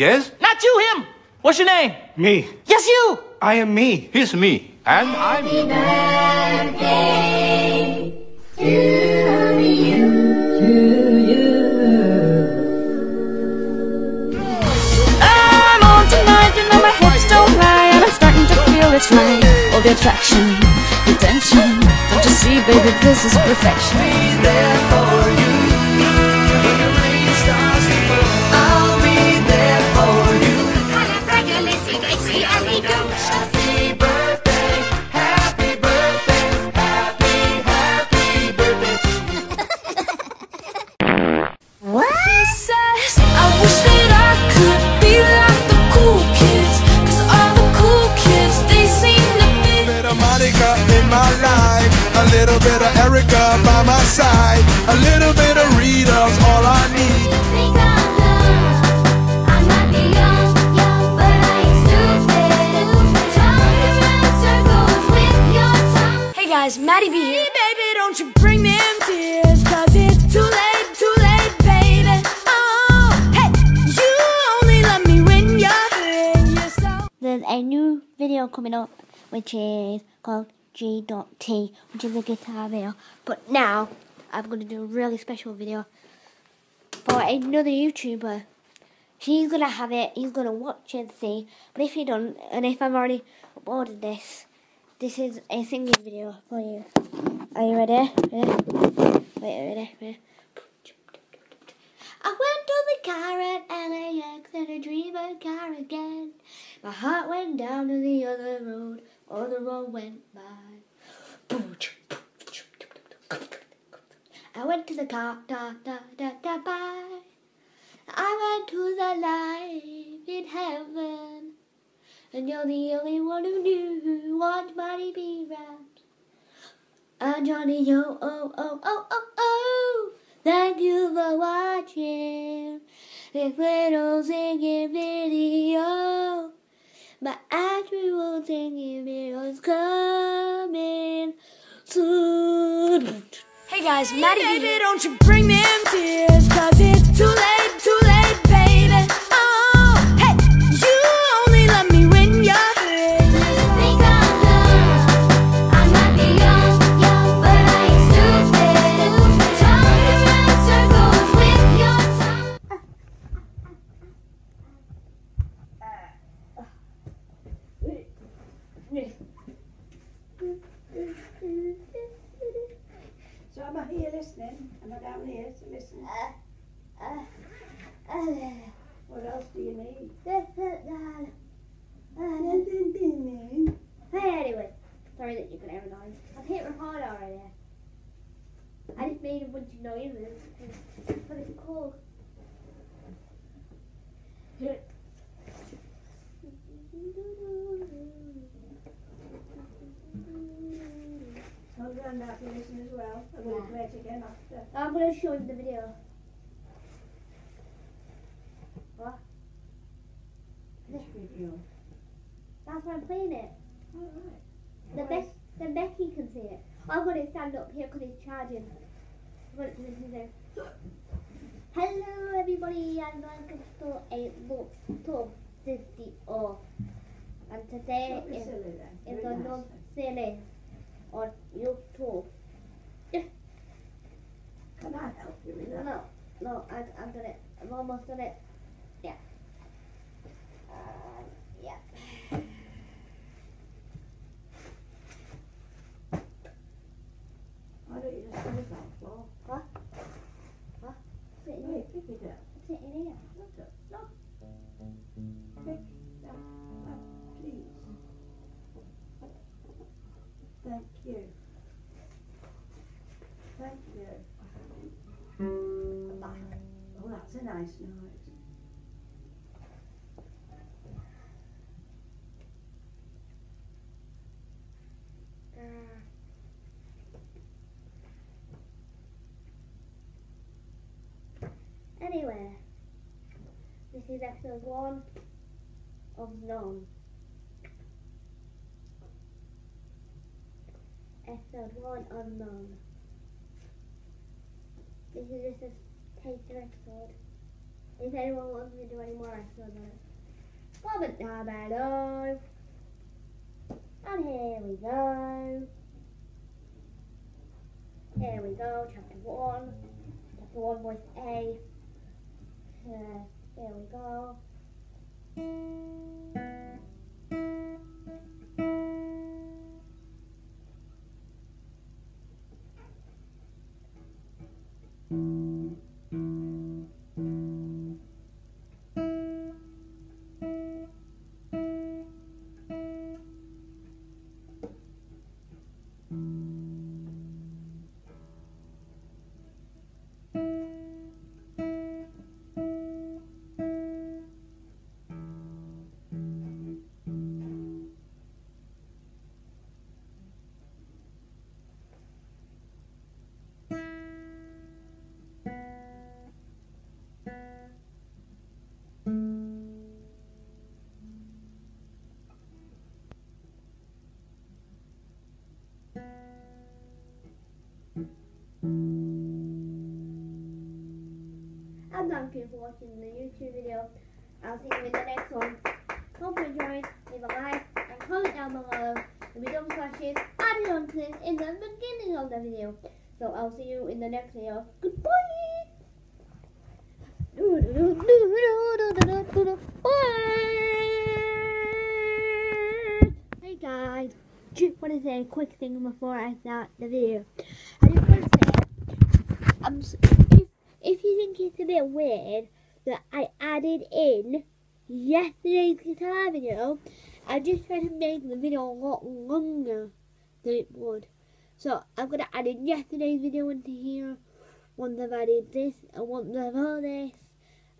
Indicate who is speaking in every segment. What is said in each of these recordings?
Speaker 1: Yes?
Speaker 2: Not you, him. What's your name?
Speaker 1: Me.
Speaker 2: Yes, you.
Speaker 1: I am me. He's me. And I'm
Speaker 3: I'm on tonight, you know my hips don't lie And I'm starting to feel it's right All the attraction, the tension Don't you see, baby, this is perfection
Speaker 4: a
Speaker 5: new video coming up which is called G.T, which is a guitar video. But now I'm going to do a really special video for another YouTuber. He's going to have it, he's going to watch and see. But if you don't, and if I've already uploaded this, this is a singing video for you. Are you ready? Ready? Wait, ready? Ready? I went to the car at LAX and I dreamed a car again. My heart went down to the other road, or the road went by. I went to the car, da da da da bye. I went to the life in heaven, and you're the only one who knew what mighty be wrapped. And Johnny, yo, oh, oh, oh, oh, oh. oh. Thank you for watching this little singing video. My actual singing video is coming soon.
Speaker 3: Hey guys, Maddie B here. don't you bring them tears Cause it's too late,
Speaker 6: down here to listen? What else do you need?
Speaker 5: Hey, Anyway, sorry that you can hear a noise. I've hit record already. I just made a bunch of noises, but it's cool
Speaker 6: go and have to listen as well. I'm going to play it again after.
Speaker 5: I'm gonna show you the video.
Speaker 6: This video.
Speaker 5: That's why I'm playing it.
Speaker 6: Alright.
Speaker 5: The best, then Becky can see it. I'm gonna stand up here because it's charging. I'm gonna listen to this. Hello everybody and welcome to a look to video. And today
Speaker 6: Don't
Speaker 5: is,
Speaker 6: silly then.
Speaker 5: is
Speaker 6: Very
Speaker 5: a
Speaker 6: nice
Speaker 5: non
Speaker 6: then.
Speaker 5: silly on YouTube.
Speaker 6: Can I help you with that?
Speaker 5: No, no, I, I've done it. I've almost done it. Yeah. Um, yeah.
Speaker 6: Why don't you just put it on the floor?
Speaker 5: What? What? Sit in here.
Speaker 6: It.
Speaker 5: Sit in here.
Speaker 6: Nice noise.
Speaker 5: Anyway, this is episode one of Known. Episode one of Known. This is just a taster episode. If anyone wants me to do any more episodes on it, comment down below. And here we go. Here we go, chapter one. Chapter one voice A. Uh, here we go. And thank you for watching the YouTube video. I'll see you in the next one. Hope you enjoyed. Leave a like and comment down below. The video flashes added on to this in the beginning of the video. So I'll see you in the next video. Goodbye! Bye! Hey guys, just want to say a quick thing before I start the video. I just want to say, I'm, if, you think it's a bit weird that I added in yesterday's guitar video, I just tried to make the video a lot longer than it would. So I'm gonna add in yesterday's video into here. Once I've added this, and once I've all this,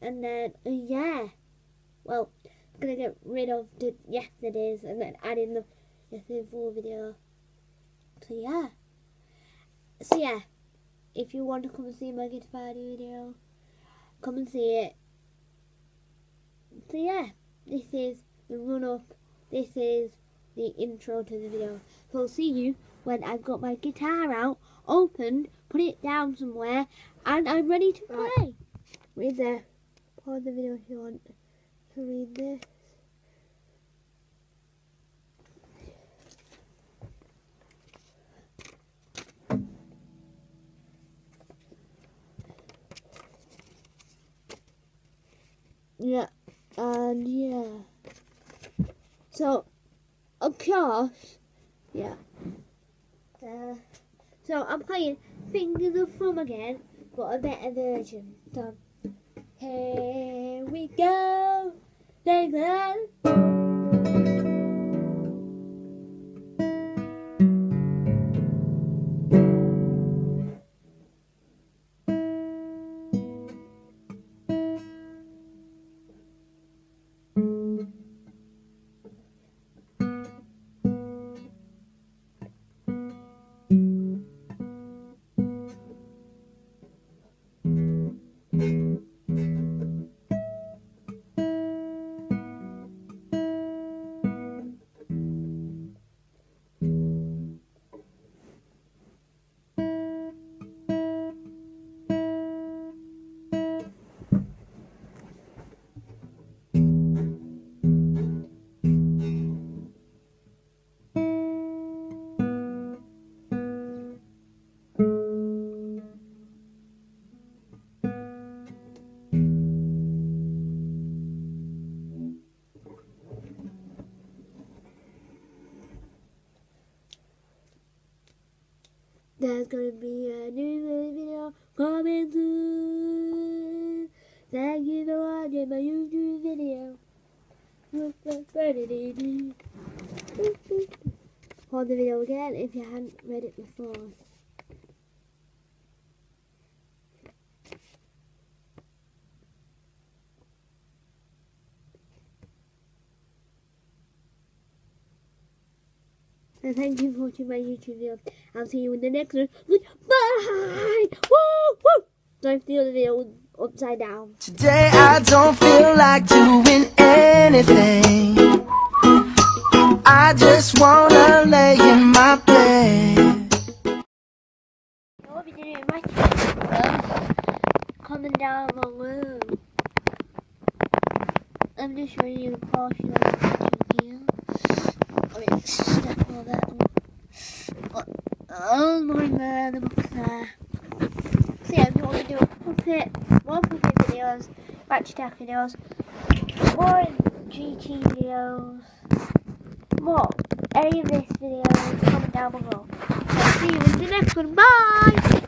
Speaker 5: and then yeah, well, I'm gonna get rid of the yesterday's and then add in the yesterday's full video. So yeah, so yeah, if you want to come and see my guitar party video, come and see it. So yeah, this is the run up. This is the intro to the video. So I'll see you when I've got my guitar out, opened, put it down somewhere, and I'm ready to
Speaker 6: Right.
Speaker 5: play. Read there. Pause the video if you want to read this. Yeah, and yeah. So, of course, yeah. Uh, so I'm playing Fingers of Thumb again, but a better version. So, here we go. God. There's gonna be a new video coming soon. Thank you for watching my YouTube video. Hold the video again if you hadn't read it before. And thank you for watching my YouTube video. I'll see you in the next one. Bye! Woo! Woo! Don't feel the video upside down.
Speaker 7: Today I don't feel like doing anything. I just wanna
Speaker 5: My man, the book's there. So yeah, if you want to do a puppet, more puppet videos, Ratchet Attack videos, more GT videos, more any of this videos, comment down below. So see you in the next one. Bye!